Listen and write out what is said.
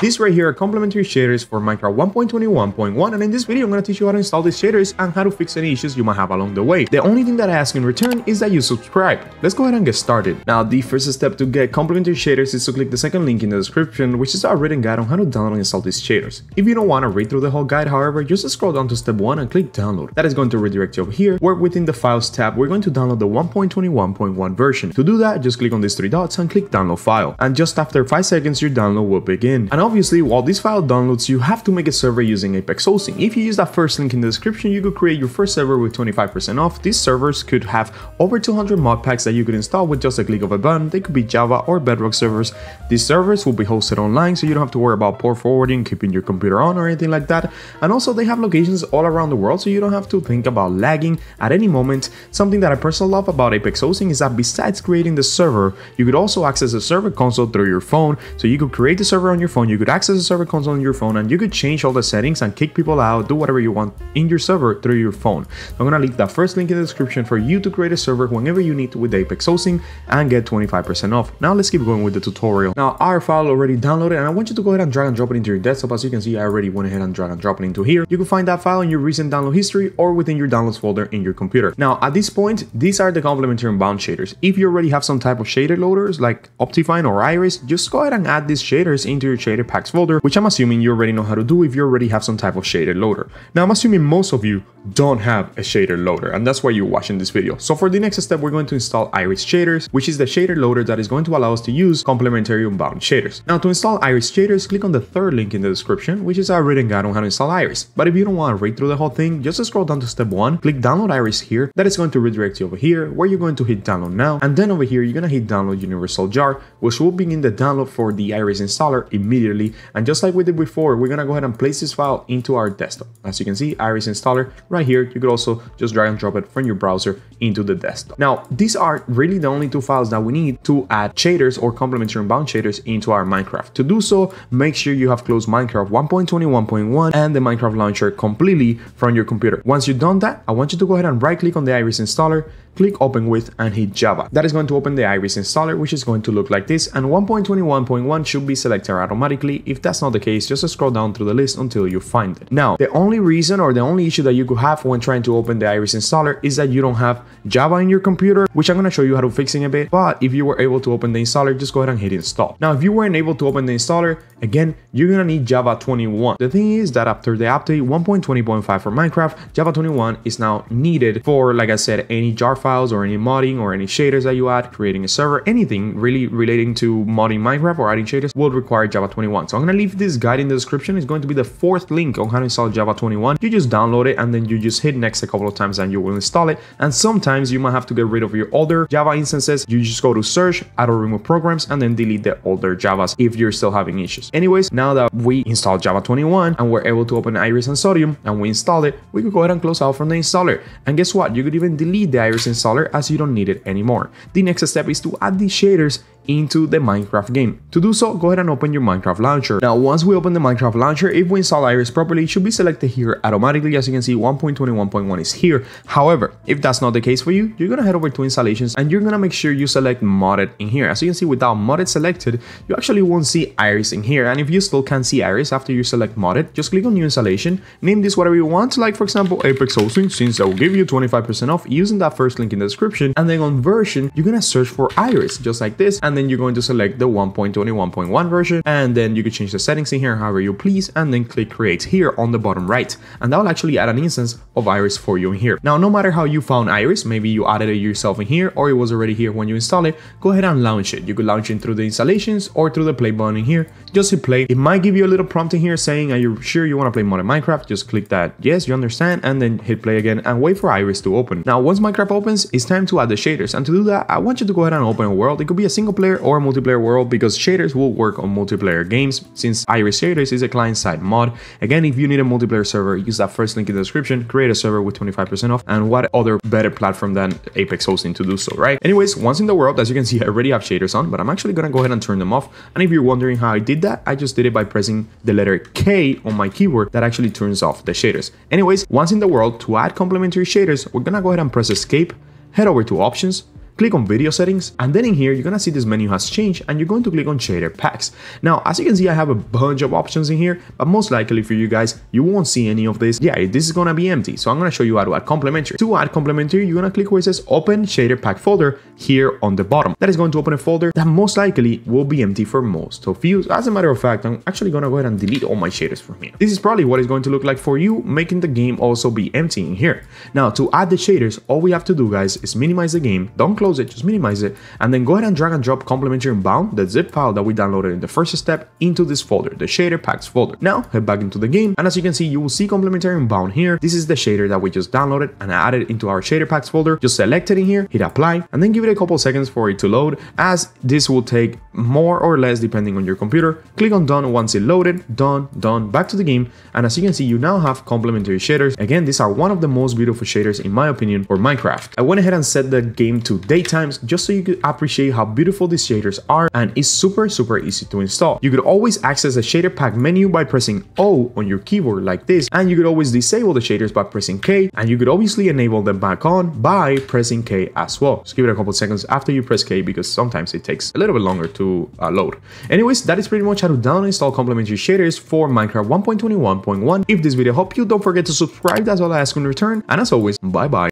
These right here are complementary shaders for Minecraft 1.21.1 and in this video I'm going to teach you how to install these shaders and how to fix any issues you might have along the way. The only thing that I ask in return is that you subscribe. Let's go ahead and get started. Now the first step to get complementary shaders is to click the second link in the description which is our written guide on how to download and install these shaders. If you don't want to read through the whole guide however, just scroll down to step 1 and click download. That is going to redirect you over here where within the files tab we're going to download the 1.21.1 version. To do that just click on these three dots and click download file and just after 5 seconds your download will begin. And obviously while this file downloads you have to make a server using Apex Hosting. If you use that first link in the description you could create your first server with 25% off. These servers could have over 200 mod packs that you could install with just a click of a button. They could be Java or Bedrock servers. These servers will be hosted online so you don't have to worry about port forwarding, keeping your computer on or anything like that. And also they have locations all around the world so you don't have to think about lagging at any moment. Something that I personally love about Apex Hosting is that besides creating the server, you could also access the server console through your phone. So you could create the server on your phone, you could access the server console on your phone and you could change all the settings and kick people out, do whatever you want in your server through your phone. I'm gonna leave that first link in the description for you to create a server whenever you need to with Apex Hosting and get 25% off. Now let's keep going with the tutorial. Now our file already downloaded and I want you to go ahead and drag and drop it into your desktop. As you can see, I already went ahead and drag and drop it into here. You can find that file in your recent download history or within your downloads folder in your computer. Now at this point, these are the complementary bound shaders. If you already have some type of shader loaders like Optifine or Iris, just go ahead and add these shaders into your shader packs folder, which I'm assuming you already know how to do if you already have some type of shader loader. Now I'm assuming most of you don't have a shader loader and that's why you're watching this video. So for the next step, we're going to install Iris shaders, which is the shader loader that is going to allow us to use complementary unbound shaders. Now to install Iris shaders, click on the third link in the description, which is our written guide on how to install Iris. But if you don't want to read through the whole thing, just scroll down to step one, click download Iris here. That is going to redirect you over here where you're going to hit download now. And then over here, you're going to hit download universal jar, which will begin the download for the Iris installer immediately. And just like we did before, we're to go ahead and place this file into our desktop. As you can see, Iris installer right here, you could also just drag and drop it from your browser into the desktop. Now, these are really the only two files that we need to add shaders or complementary unbound shaders into our Minecraft. To do so, make sure you have closed Minecraft 1.21.1 and the Minecraft launcher completely from your computer. Once you've done that, I want you to go ahead and right click on the Iris installer, click open with and hit Java. That is going to open the Iris installer, which is going to look like this. And 1.21.1 should be selected automatically. If that's not the case, just scroll down through the list until you find it. Now, the only reason or the only issue that you could have when trying to open the Iris installer is that you don't have Java in your computer, which I'm going to show you how to fix in a bit. But if you were able to open the installer, just go ahead and hit install. Now, if you weren't able to open the installer, again, you're going to need Java 21. The thing is that after the update 1.20.5 for Minecraft, Java 21 is now needed for, like I said, any jar or any modding or any shaders that you add, creating a server, anything really relating to modding Minecraft or adding shaders will require Java 21. So I'm going to leave this guide in the description. It's going to be the fourth link on how to install Java 21. You just download it and then you just hit next a couple of times and you will install it. And sometimes you might have to get rid of your older Java instances. You just go to search, add or remove programs, and then delete the older Javas if you're still having issues. Anyways, now that we installed Java 21 and we're able to open Iris and Sodium and we install it, we could go ahead and close out from the installer. And guess what? You could even delete the Iris installer as you don't need it anymore. The next step is to add the shaders into the Minecraft game. To do so, go ahead and open your Minecraft launcher. Now, once we open the Minecraft launcher, if we install Iris properly, it should be selected here automatically. As you can see, 1.21.1 is here. However, if that's not the case for you, you're gonna head over to installations and you're gonna make sure you select modded in here. As you can see, without modded selected, you actually won't see Iris in here. And if you still can't see Iris after you select modded, just click on new installation, name this whatever you want, like for example, Apex Hosting, since that will give you 25% off using that first link in the description. And then on version, you're gonna search for Iris, just like this. And then you're going to select the 1.21.1 version and then you can change the settings in here however you please and then click create here on the bottom right and that will actually add an instance of Iris for you in here. Now no matter how you found Iris, maybe you added it yourself in here or it was already here when you install it, go ahead and launch it. You could launch it through the installations or through the play button in here. Just hit play. It might give you a little prompt in here saying are you sure you want to play modded Minecraft? Just click that yes you understand and then hit play again and wait for Iris to open. Now once Minecraft opens, it's time to add the shaders and to do that I want you to go ahead and open a world. It could be a single player or multiplayer world because shaders will work on multiplayer games since Iris Shaders is a client-side mod. Again, if you need a multiplayer server, use that first link in the description, create a server with 25% off, and what other better platform than Apex Hosting to do so, right? Anyways, once in the world, as you can see, I already have shaders on, but I'm actually gonna go ahead and turn them off. And if you're wondering how I did that, I just did it by pressing the letter K on my keyboard that actually turns off the shaders. Anyways, once in the world, to add complementary shaders, we're gonna go ahead and press escape, head over to options, click on video settings, and then in here, you're gonna see this menu has changed and you're going to click on shader packs. Now, as you can see, I have a bunch of options in here, but most likely for you guys, you won't see any of this. Yeah, this is gonna be empty. So I'm gonna show you how to add complementary. To add complementary, you're gonna click where it says open shader pack folder here on the bottom. That is going to open a folder that most likely will be empty for most of you. As a matter of fact, I'm actually gonna go ahead and delete all my shaders from here. This is probably what it's going to look like for you, making the game also be empty in here. Now, to add the shaders, all we have to do, guys, is minimize the game, don't close it, just minimize it, and then go ahead and drag and drop complementary Bound, the zip file that we downloaded in the first step, into this folder, the shader packs folder. Now, head back into the game, and as you can see, you will see complementary Bound here. This is the shader that we just downloaded and added into our shader packs folder. Just select it in here, hit apply, and then give it a couple seconds for it to load, as this will take more or less depending on your computer. Click on done once it loaded, done, done, back to the game, and as you can see, you now have complementary shaders. Again, these are one of the most beautiful shaders in my opinion for Minecraft. I went ahead and set the game to daytimes just so you could appreciate how beautiful these shaders are and it's super super easy to install. You could always access the shader pack menu by pressing O on your keyboard like this and you could always disable the shaders by pressing K and you could obviously enable them back on by pressing K as well. Just give it a couple seconds after you press K because sometimes it takes a little bit longer to uh, load. Anyways, that is pretty much how to download and install complementary shaders for Minecraft 1.21.1. If this video helped you, don't forget to subscribe, that's all I ask in return, and as always, bye bye.